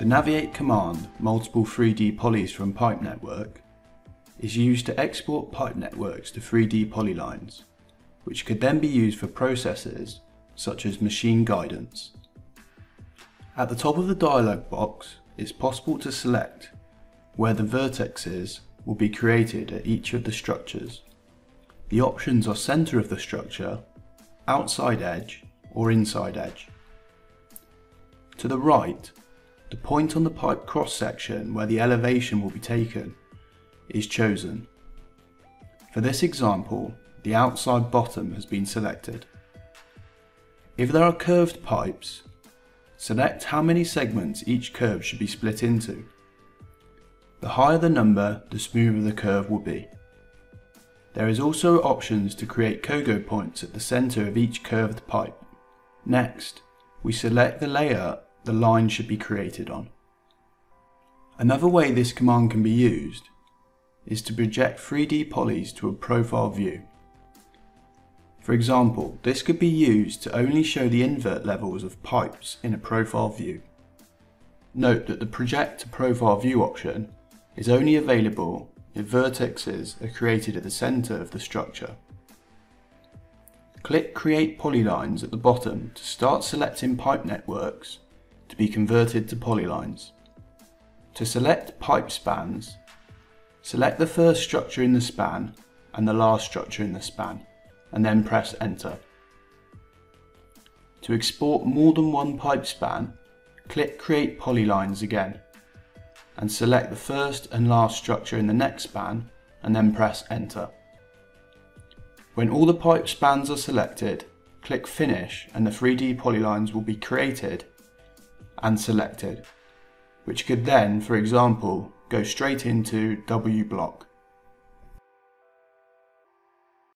The Naviate command, multiple 3D polys from pipe network, is used to export pipe networks to 3D polylines, which could then be used for processes such as machine guidance. At the top of the dialog box, it's possible to select where the vertexes will be created at each of the structures. The options are center of the structure, outside edge, or inside edge. To the right, the point on the pipe cross section where the elevation will be taken is chosen. For this example, the outside bottom has been selected. If there are curved pipes, select how many segments each curve should be split into. The higher the number, the smoother the curve will be. There is also options to create Cogo points at the centre of each curved pipe. Next, we select the layer the line should be created on. Another way this command can be used is to project 3D polys to a profile view. For example, this could be used to only show the invert levels of pipes in a profile view. Note that the project to profile view option is only available if vertexes are created at the centre of the structure. Click Create Polylines at the bottom to start selecting pipe networks to be converted to polylines. To select pipe spans, select the first structure in the span and the last structure in the span, and then press Enter. To export more than one pipe span, click Create Polylines again, and select the first and last structure in the next span, and then press Enter. When all the pipe spans are selected, click Finish and the 3D polylines will be created and selected, which could then, for example, go straight into W block.